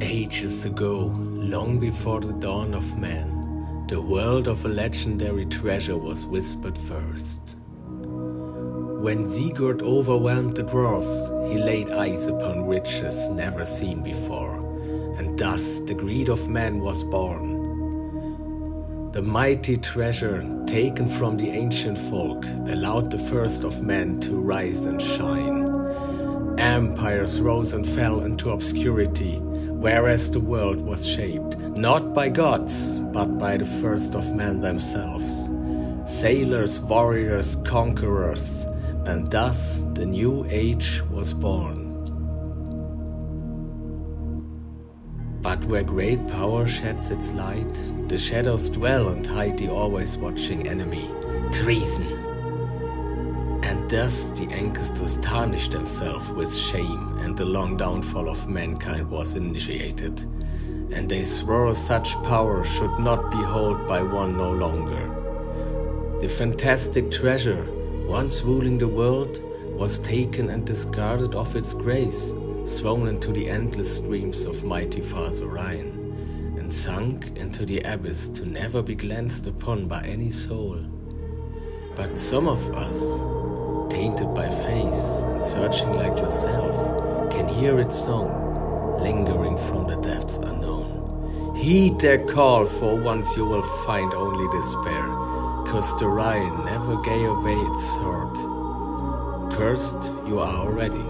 Ages ago, long before the dawn of man, the world of a legendary treasure was whispered first. When Sigurd overwhelmed the dwarfs, he laid eyes upon riches never seen before, and thus the greed of man was born. The mighty treasure taken from the ancient folk allowed the first of men to rise and shine. Empires rose and fell into obscurity, whereas the world was shaped not by gods, but by the first of men themselves. Sailors, warriors, conquerors, and thus the new age was born. But where great power sheds its light, the shadows dwell and hide the always watching enemy, treason. Thus the ancestors tarnished themselves with shame, and the long downfall of mankind was initiated. And they swore such power should not be held by one no longer. The fantastic treasure, once ruling the world, was taken and discarded of its grace, swollen into the endless streams of mighty Father Rhine, and sunk into the abyss to never be glanced upon by any soul. But some of us, tainted by faith and searching like yourself, can hear its song, lingering from the depths unknown. Heed their call, for once you will find only despair, cause the Rhine never gave away its sword. Cursed you are already.